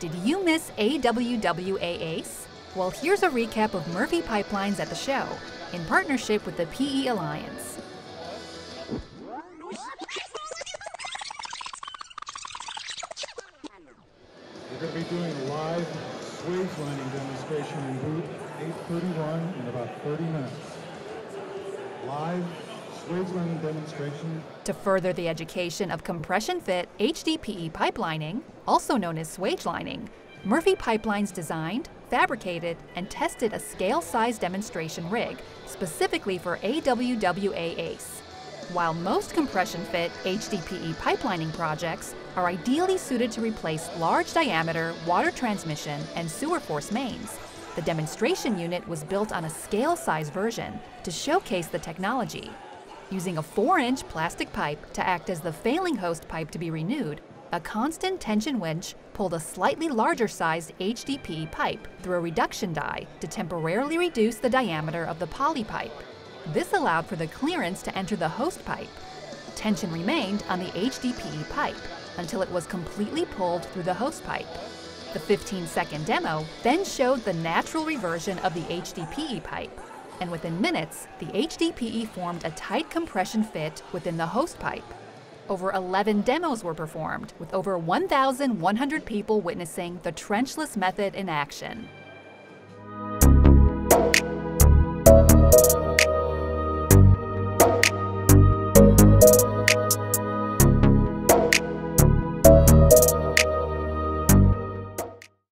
Did you miss AWWA ACE? Well, here's a recap of Murphy Pipelines at the show in partnership with the PE Alliance. We're going to be doing a live swage lining demonstration in booth 831 in about 30 minutes. Live demonstration. To further the education of compression fit HDPE pipelining, also known as swage lining, Murphy Pipelines designed, fabricated, and tested a scale size demonstration rig specifically for AWWA ACE. While most compression fit HDPE pipelining projects are ideally suited to replace large diameter water transmission and sewer force mains, the demonstration unit was built on a scale size version to showcase the technology. Using a 4 inch plastic pipe to act as the failing host pipe to be renewed, a constant tension winch pulled a slightly larger sized HDPE pipe through a reduction die to temporarily reduce the diameter of the poly pipe. This allowed for the clearance to enter the host pipe. Tension remained on the HDPE pipe until it was completely pulled through the host pipe. The 15 second demo then showed the natural reversion of the HDPE pipe, and within minutes, the HDPE formed a tight compression fit within the host pipe. Over 11 demos were performed, with over 1,100 people witnessing the trenchless method in action.